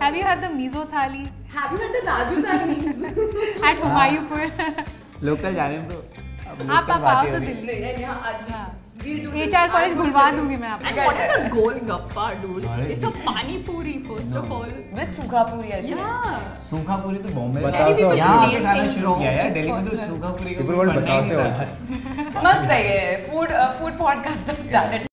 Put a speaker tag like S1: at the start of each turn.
S1: Have you had the
S2: miso thali.
S3: Have you had the Raju Chinese?
S2: at Humayunpur?
S4: Local जाने तो
S2: आप
S4: local
S2: आप
S4: बात
S2: आओ
S4: ही
S2: तो
S4: हो है।
S2: दिल्ली
S3: नहीं, यहाँ आज
S2: हाँ।
S3: we'll do
S2: H
S3: this.
S2: R college
S3: do
S2: दूँगी. मैं आपको
S1: And what is a golgappa, dude?
S4: Alright.
S1: It's a pani puri, first of all.
S3: With सूखा पूरी think.
S1: Yeah.
S4: सूखा पूरी तो बॉम्बे में
S5: सर।
S4: यहाँ पे खाना शुरू. किया है दिल्ली में तो. सूखा पूरी का बनना ही
S5: बतासे.
S3: मस्त है ये फ़ूड फ़ूड पॉडकास्ट स्टार्टेड